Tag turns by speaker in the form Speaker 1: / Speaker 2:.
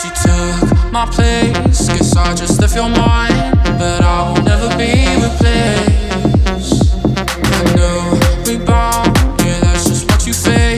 Speaker 1: she took my place. Guess I just left your mind, but I will never be replaced. I know we bound, yeah, that's just what you feel.